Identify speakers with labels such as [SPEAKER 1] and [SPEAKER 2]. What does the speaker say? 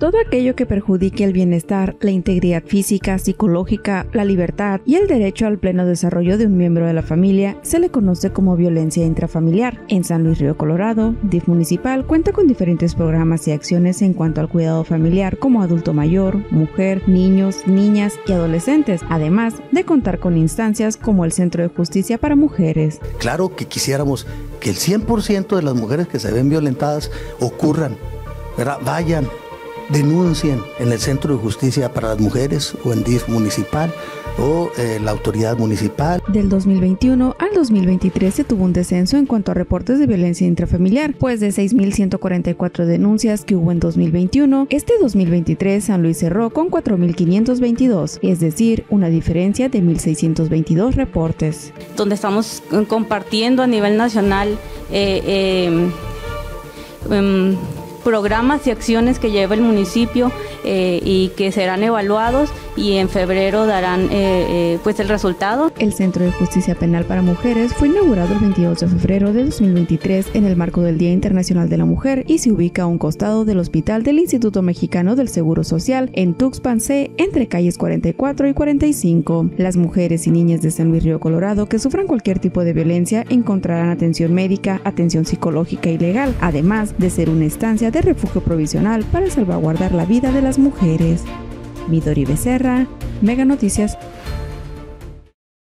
[SPEAKER 1] Todo aquello que perjudique el bienestar, la integridad física, psicológica, la libertad y el derecho al pleno desarrollo de un miembro de la familia se le conoce como violencia intrafamiliar. En San Luis Río Colorado, DIF municipal cuenta con diferentes programas y acciones en cuanto al cuidado familiar como adulto mayor, mujer, niños, niñas y adolescentes, además de contar con instancias como el Centro de Justicia para Mujeres.
[SPEAKER 2] Claro que quisiéramos que el 100% de las mujeres que se ven violentadas ocurran, vayan denuncien en el Centro de Justicia para las Mujeres o en DIF municipal o eh, la autoridad municipal.
[SPEAKER 1] Del 2021 al 2023 se tuvo un descenso en cuanto a reportes de violencia intrafamiliar, pues de 6.144 denuncias que hubo en 2021, este 2023 San Luis cerró con 4.522, es decir, una diferencia de 1.622 reportes.
[SPEAKER 3] Donde estamos compartiendo a nivel nacional eh, eh, em, programas y acciones que lleva el municipio eh, y que serán evaluados y en febrero darán eh, eh, pues el resultado.
[SPEAKER 1] El Centro de Justicia Penal para Mujeres fue inaugurado el 22 de febrero de 2023 en el marco del Día Internacional de la Mujer y se ubica a un costado del Hospital del Instituto Mexicano del Seguro Social en Tuxpan C entre calles 44 y 45. Las mujeres y niñas de San Luis Río Colorado que sufran cualquier tipo de violencia encontrarán atención médica, atención psicológica y legal, además de ser una estancia de refugio provisional para salvaguardar la vida de las mujeres. Midori Becerra, Mega Noticias